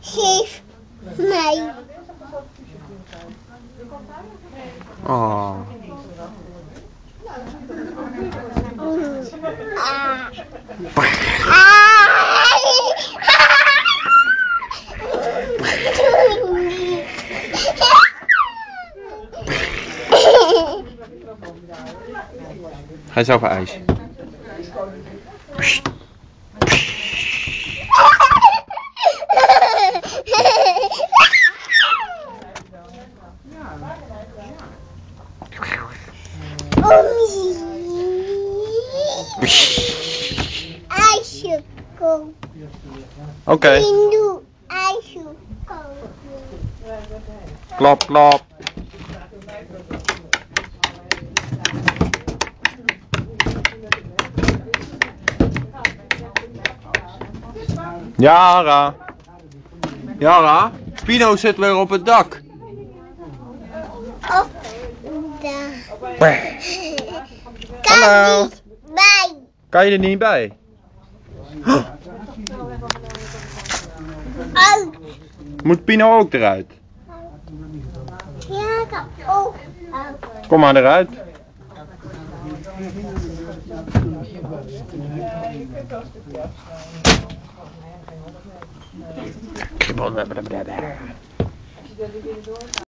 Geef mij. Oh. Ga zelf een ijsje? IJsje kopen. Oké, Hindoe ijsje kopen. klap, klap. Yara. Yara, Pino zit weer op het dak. Op. Kan Hallo. niet bij. Kan je er niet bij? Uit. Moet Pino ook eruit? Ja, dat ook. Kom maar eruit.